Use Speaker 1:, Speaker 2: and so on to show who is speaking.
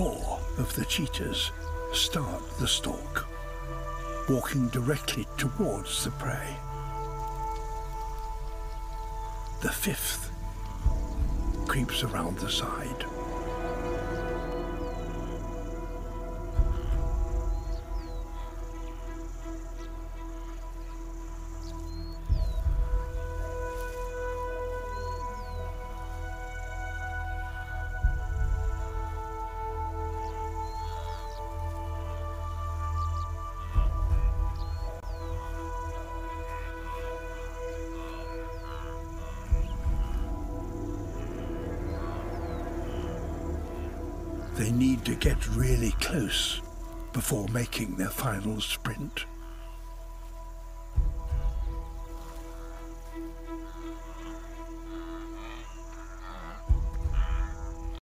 Speaker 1: Four of the cheetahs start the stalk, walking directly towards the prey. The fifth creeps around the side. They need to get really close before making their final sprint.